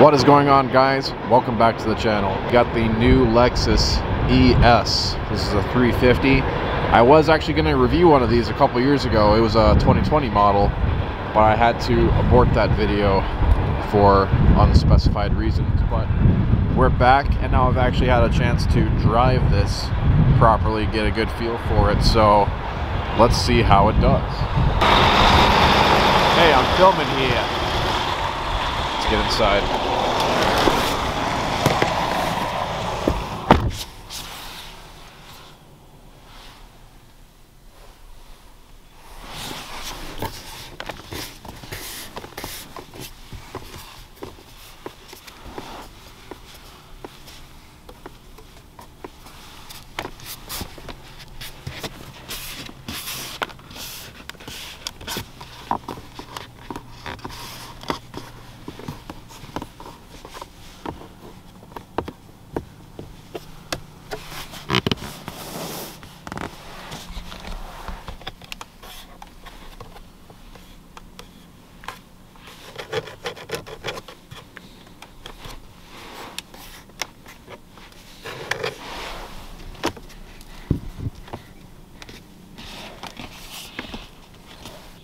What is going on guys? Welcome back to the channel. Got the new Lexus ES. This is a 350. I was actually going to review one of these a couple years ago. It was a 2020 model, but I had to abort that video for unspecified reasons. But we're back and now I've actually had a chance to drive this properly, get a good feel for it. So let's see how it does. Hey, I'm filming here. Get inside.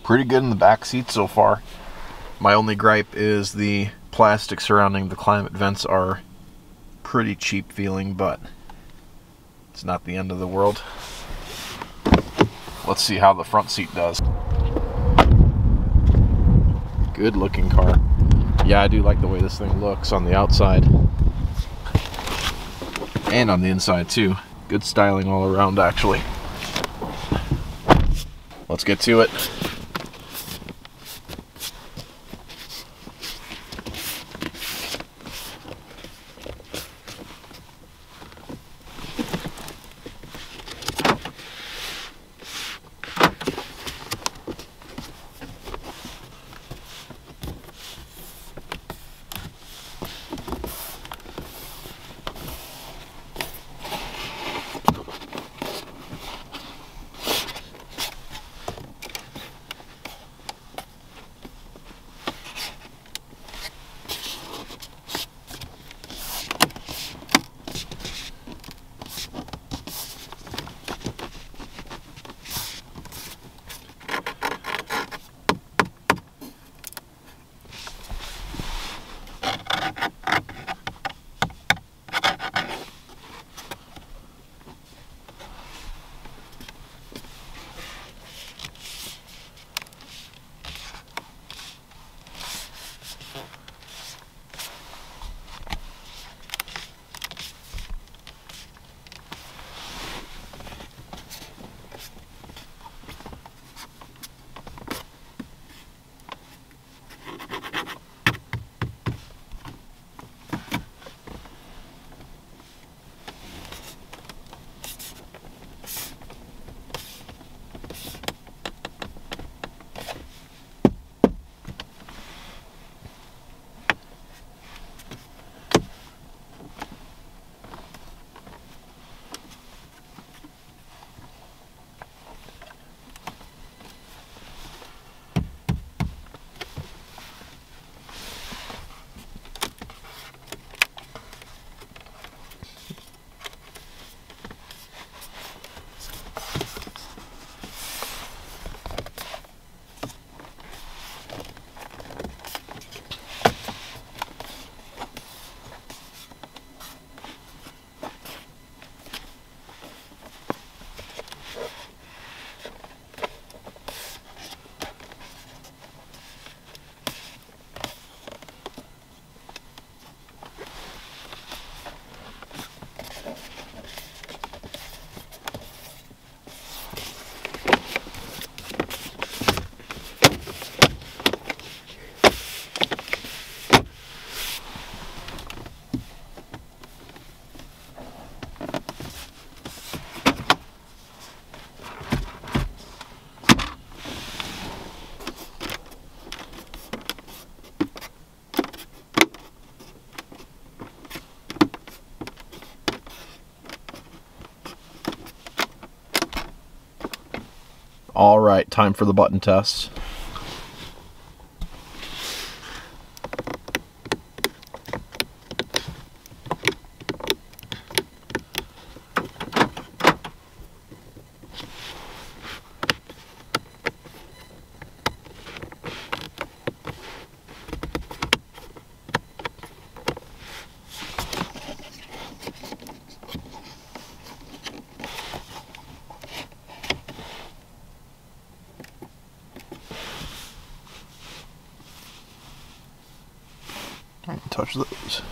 Pretty good in the back seat so far. My only gripe is the plastic surrounding the climate vents are pretty cheap feeling, but it's not the end of the world. Let's see how the front seat does. Good looking car. Yeah, I do like the way this thing looks on the outside. And on the inside too. Good styling all around actually. Let's get to it. All right, time for the button test. Touch those.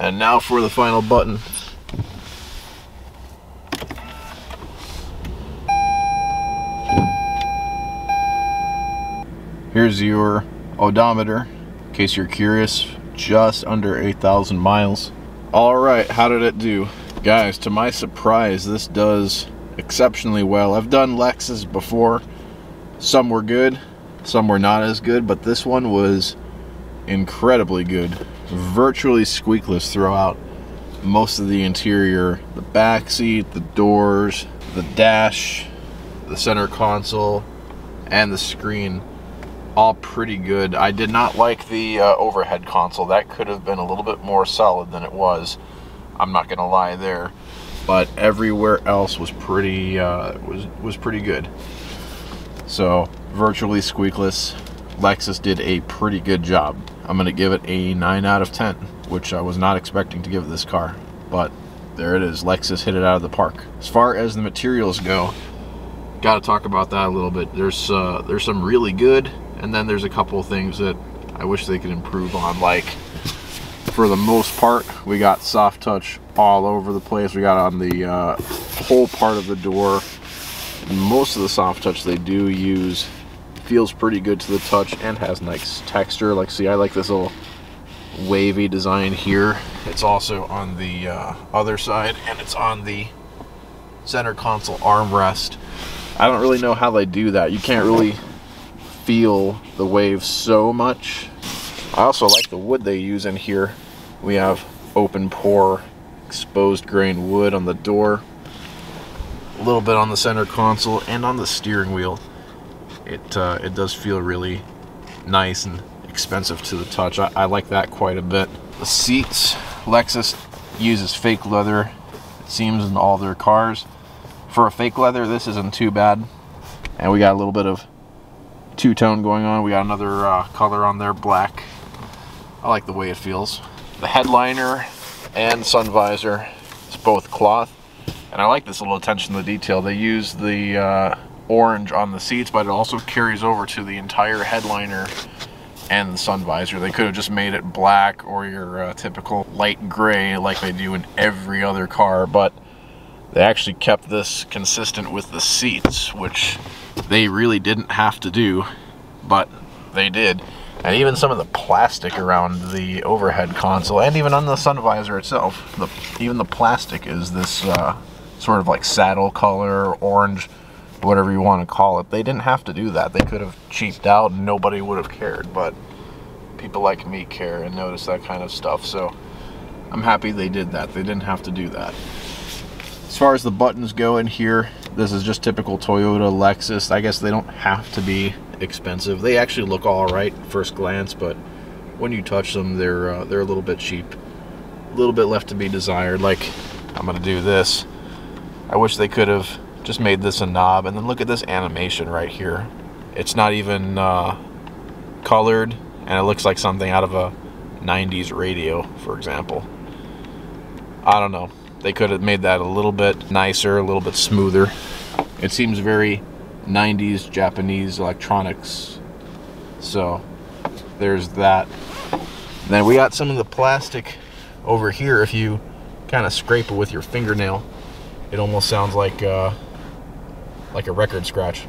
And now for the final button. Here's your odometer, in case you're curious, just under 8,000 miles. All right, how did it do? Guys, to my surprise, this does exceptionally well. I've done Lexus before. Some were good, some were not as good, but this one was incredibly good virtually squeakless throughout most of the interior. The back seat the doors the dash the center console and the screen. All pretty good. I did not like the uh, overhead console. That could have been a little bit more solid than it was. I'm not gonna lie there. But everywhere else was pretty uh, was was pretty good. So virtually squeakless. Lexus did a pretty good job I'm going to give it a 9 out of 10, which I was not expecting to give this car. But there it is. Lexus hit it out of the park. As far as the materials go, got to talk about that a little bit. There's uh, there's some really good, and then there's a couple of things that I wish they could improve on. Like, for the most part, we got soft touch all over the place. We got on the uh, whole part of the door. Most of the soft touch they do use feels pretty good to the touch and has nice texture. Like, see, I like this little wavy design here. It's also on the uh, other side, and it's on the center console armrest. I don't really know how they do that. You can't really feel the wave so much. I also like the wood they use in here. We have open pore exposed grain wood on the door, a little bit on the center console and on the steering wheel it uh, it does feel really nice and expensive to the touch. I, I, like that quite a bit. The seats, Lexus uses fake leather. It seems in all their cars. For a fake leather, this isn't too bad. And we got a little bit of two-tone going on. We got another uh, color on there, black. I like the way it feels. The headliner and sun visor is both cloth. And I like this little attention to detail. They use the uh, orange on the seats, but it also carries over to the entire headliner and the sun visor. They could have just made it black or your uh, typical light gray like they do in every other car, but they actually kept this consistent with the seats, which they really didn't have to do, but they did. And even some of the plastic around the overhead console and even on the sun visor itself, the, even the plastic is this uh, sort of like saddle color, orange, whatever you want to call it. They didn't have to do that. They could have cheaped out and nobody would have cared. But people like me care and notice that kind of stuff. So I'm happy they did that. They didn't have to do that. As far as the buttons go in here, this is just typical Toyota, Lexus. I guess they don't have to be expensive. They actually look all right first glance, but when you touch them, they're uh, they're a little bit cheap. A little bit left to be desired. Like I'm gonna do this. I wish they could have just made this a knob, and then look at this animation right here. It's not even uh, colored, and it looks like something out of a 90s radio, for example. I don't know. They could have made that a little bit nicer, a little bit smoother. It seems very 90s Japanese electronics. So there's that. Then we got some of the plastic over here. If you kind of scrape it with your fingernail, it almost sounds like uh, like a record scratch.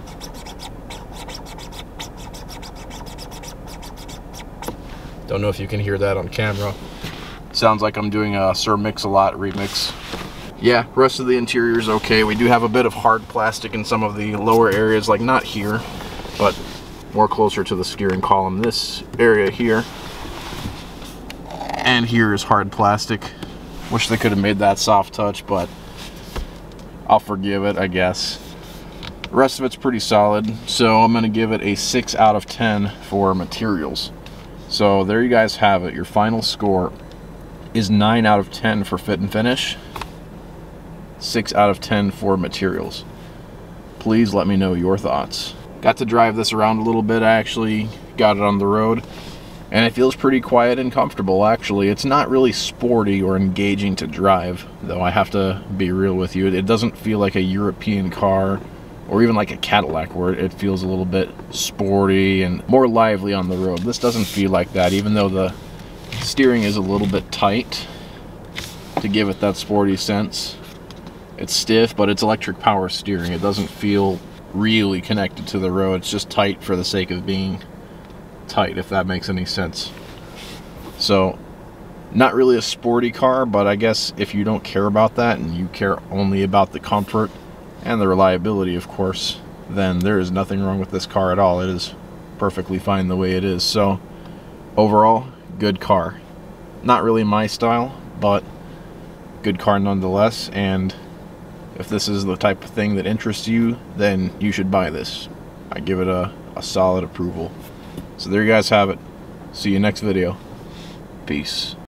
Don't know if you can hear that on camera. Sounds like I'm doing a Sir Mix-a-Lot remix. Yeah, rest of the interior is okay. We do have a bit of hard plastic in some of the lower areas, like not here, but more closer to the steering column. This area here and here is hard plastic. Wish they could have made that soft touch, but I'll forgive it, I guess. The rest of it's pretty solid, so I'm going to give it a 6 out of 10 for materials. So there you guys have it. Your final score is 9 out of 10 for fit and finish, 6 out of 10 for materials. Please let me know your thoughts. Got to drive this around a little bit. I actually got it on the road and it feels pretty quiet and comfortable actually. It's not really sporty or engaging to drive, though I have to be real with you. It doesn't feel like a European car or even like a Cadillac where it feels a little bit sporty and more lively on the road. This doesn't feel like that, even though the steering is a little bit tight to give it that sporty sense. It's stiff, but it's electric power steering. It doesn't feel really connected to the road. It's just tight for the sake of being tight, if that makes any sense. So, not really a sporty car, but I guess if you don't care about that and you care only about the comfort and the reliability, of course, then there is nothing wrong with this car at all. It is perfectly fine the way it is. So, overall, good car. Not really my style, but good car nonetheless. And if this is the type of thing that interests you, then you should buy this. I give it a, a solid approval. So there you guys have it. See you next video. Peace.